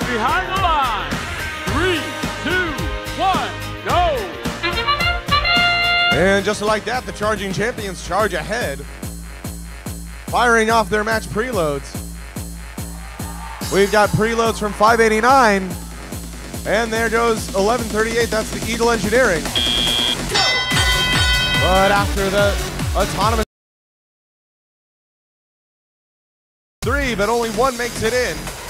behind the line. Three, two, one, go. And just like that, the charging champions charge ahead, firing off their match preloads. We've got preloads from 589, and there goes 1138. That's the Eagle Engineering. But after the autonomous three, but only one makes it in.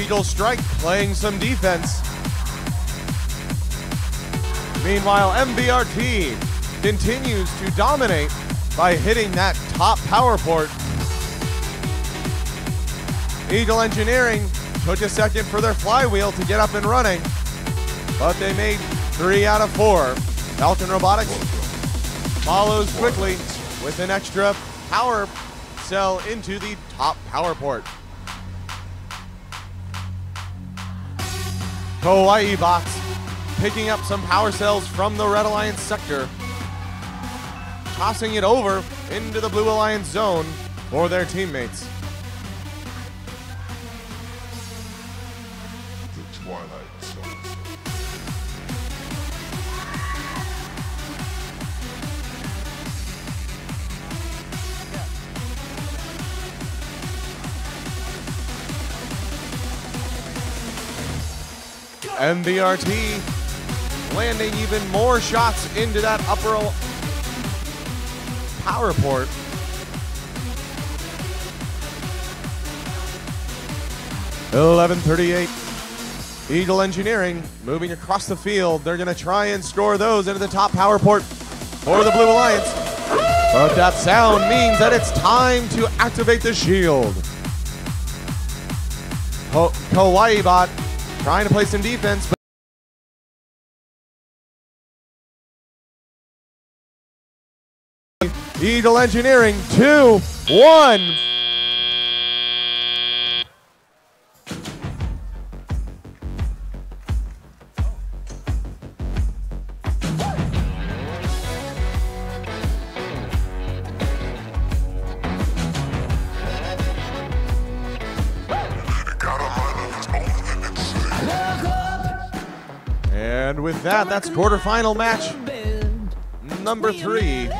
Eagle Strike playing some defense. Meanwhile, MVRT continues to dominate by hitting that top power port. Eagle Engineering took a second for their flywheel to get up and running, but they made three out of four. Falkon Robotics follows quickly with an extra power cell into the top power port. Kauaibots picking up some power cells from the Red Alliance sector, tossing it over into the Blue Alliance zone for their teammates. The Twilight Zone. MVRT landing even more shots into that upper power port. Eleven thirty-eight. Eagle Engineering moving across the field. They're going to try and score those into the top power port for the Blue Alliance. But that sound means that it's time to activate the shield. Ko- Kauaibot trying to play some defense. But Eagle Engineering, two, one. And with that, that's quarterfinal match number three.